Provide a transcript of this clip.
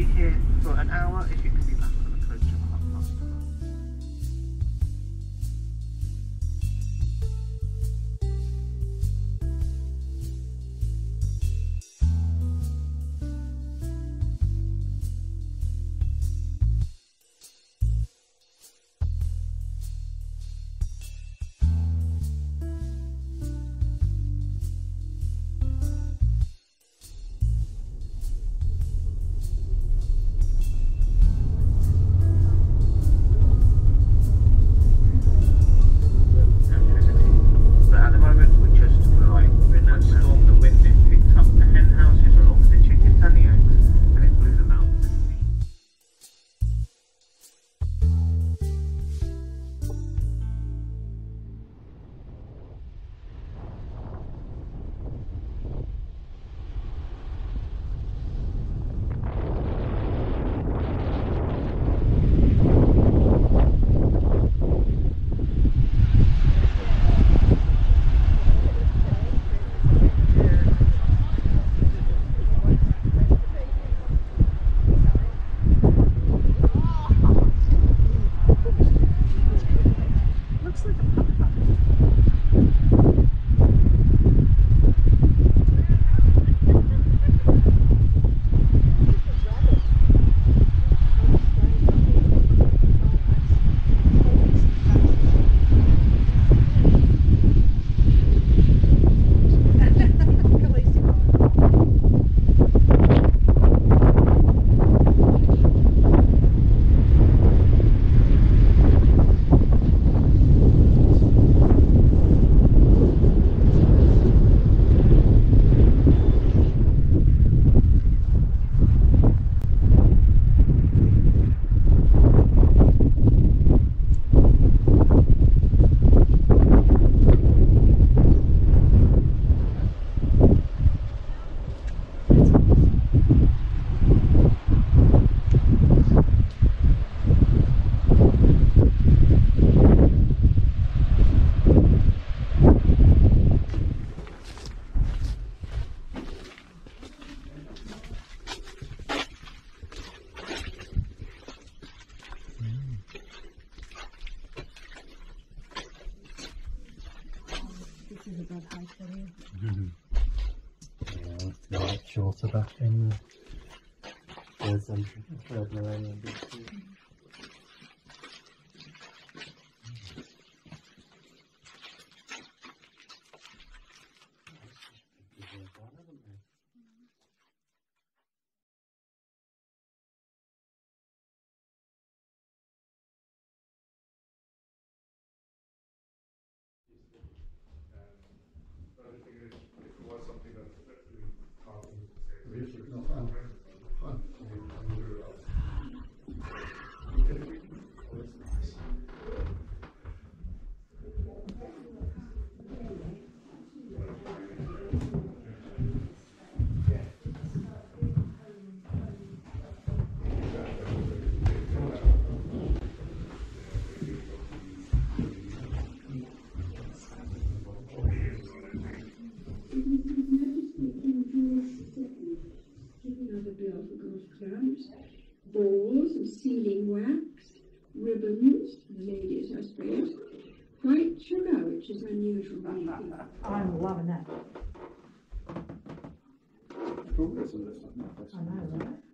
be here for an hour if you can be is a good height for you. yeah, it's not short of that thing. There's some red millennium beach. the ladies, I suppose. White sugar, which is unusual. I'm loving that. Oh, that's a. I know, right?